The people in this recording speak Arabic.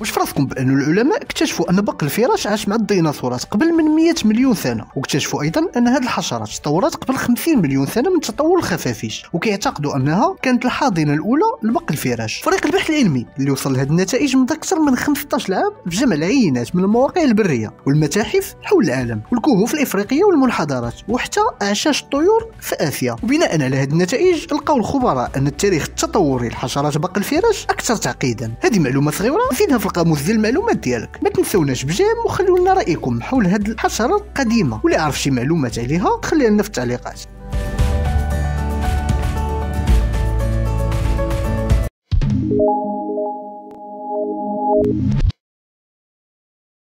واش فراسكم بان العلماء اكتشفوا أن بق الفراش عاش مع الديناصورات قبل من 100 مليون سنة واكتشفوا أيضا أن هذه الحشرات تطورت قبل 50 مليون سنة من تطور الخفافيش وكيعتقدوا أنها كانت الحاضنة الأولى لبق الفراش. فريق البحث العلمي اللي وصل لهذه النتائج من أكثر من 15 عام في جمع العينات من المواقع البرية والمتاحف حول العالم والكهوف الإفريقية والمنحدرات وحتى أعشاش الطيور في آسيا. وبناء على هذه النتائج لقاو الخبراء أن التاريخ التطوري لحشرات بق الفراش أكثر تعقيدا. هذه معلومة صغيرة في في القاموس ديال المعلومات ديالك. ما تنساوناش بجيم وخلوا لنا رأيكم حول هاد الحشرة القديمة. ولا عارف شي معلومات عليها؟ خلي لنا في التعليقات you.